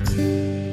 Música